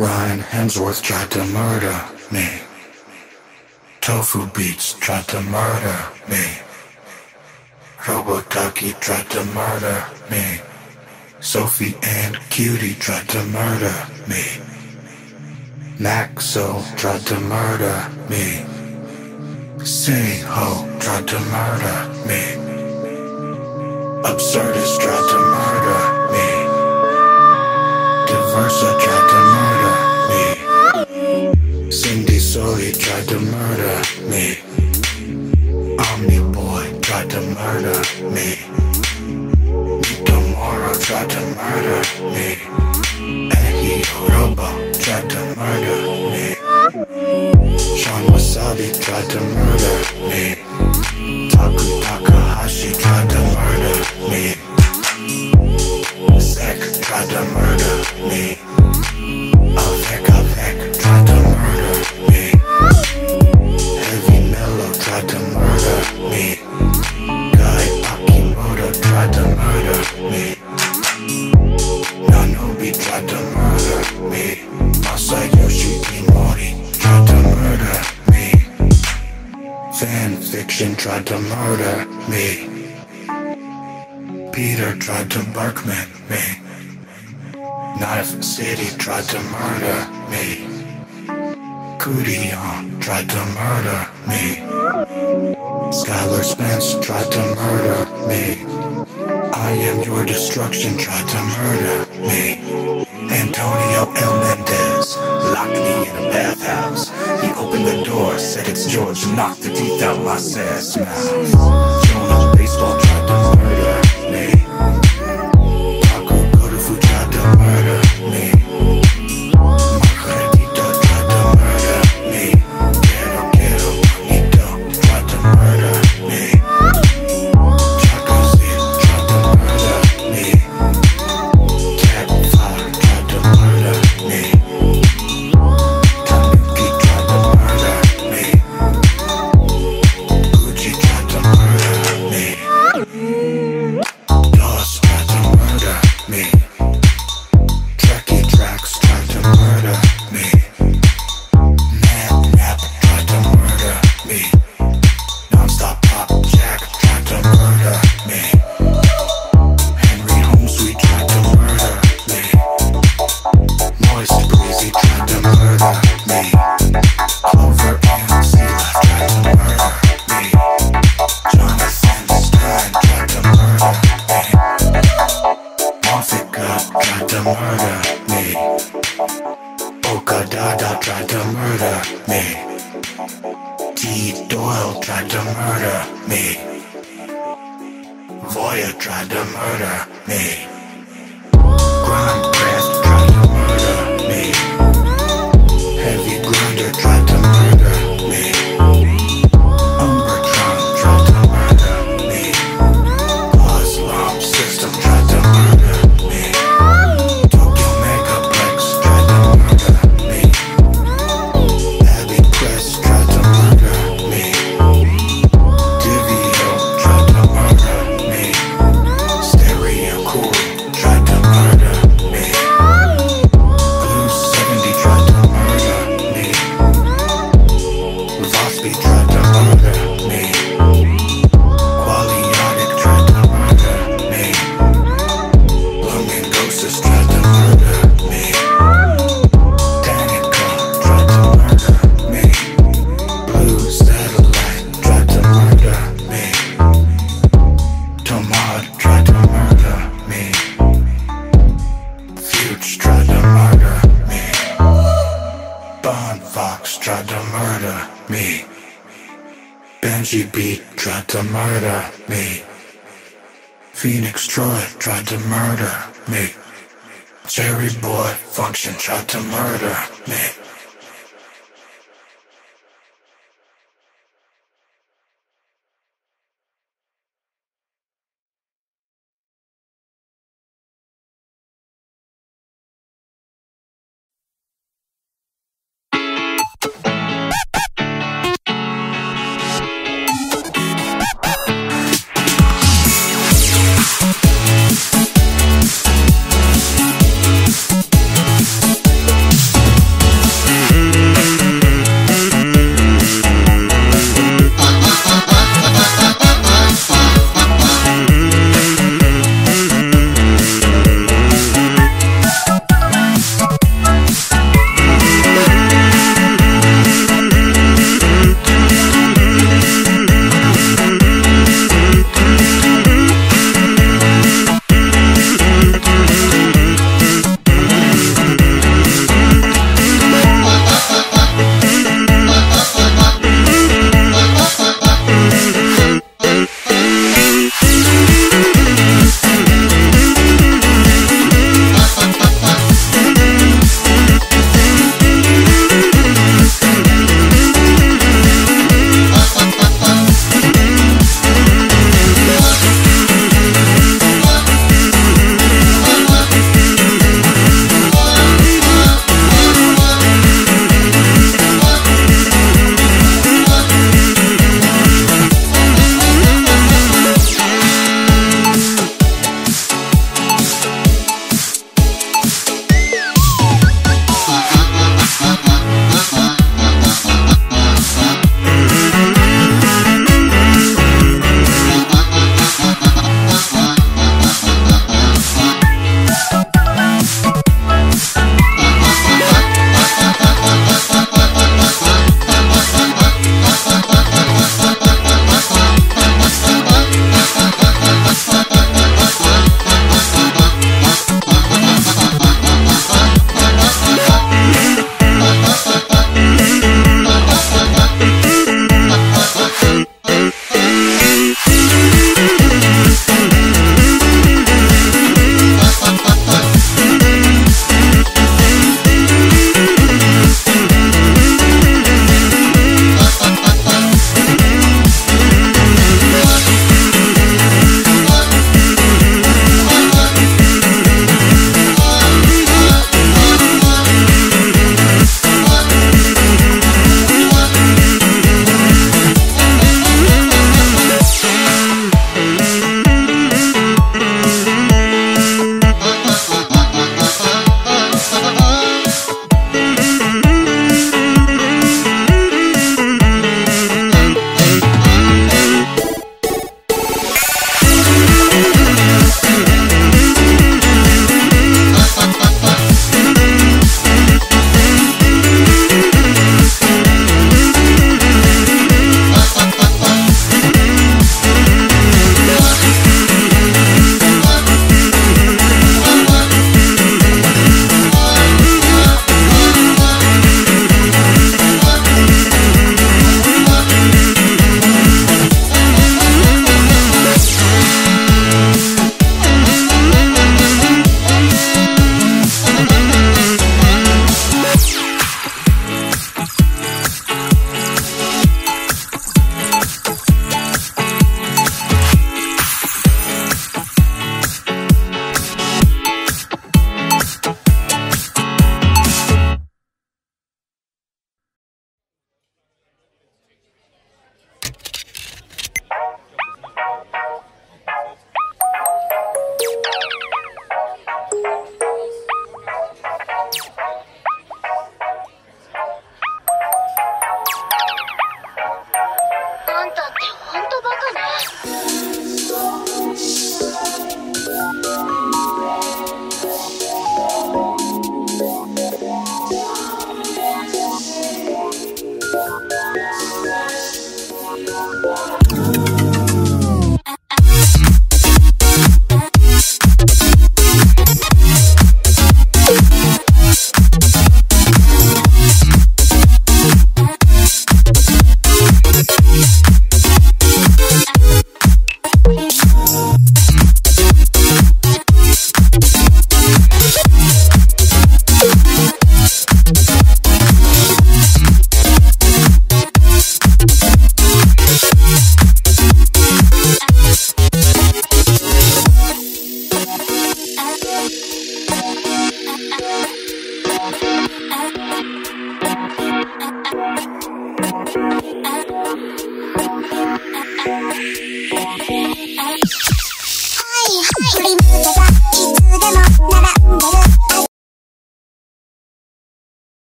Ryan Hemsworth tried to murder me. Tofu Beats tried to murder me. Robotaki tried to murder me. Sophie and QT tried to murder me. Maxo tried to murder me. Say Ho tried to murder me. Absurdist tried to murder me. Diversa tried to murder Cindy Sully tried to murder me. Omni Boy tried to murder me. Tomorrow tried to murder me. Ehi Robo tried to murder me. Sean Wasabi tried to murder me. Fiction tried to murder me. Peter tried to Berkman me. Knife City tried to murder me. Kudion tried to murder me. Skylar Spence tried to murder me. I am your destruction tried to murder me. Antonio El Mendez locked me in a bathhouse. He opened the door, said it's George, knocked the teeth out my sass mouth. Jonah Baseball tried to Tried to murder me. Fuge tried to murder me. Bon Fox tried to murder me. Benji Beat tried to murder me. Phoenix Troy tried to murder me. Cherry Boy Function tried to murder me.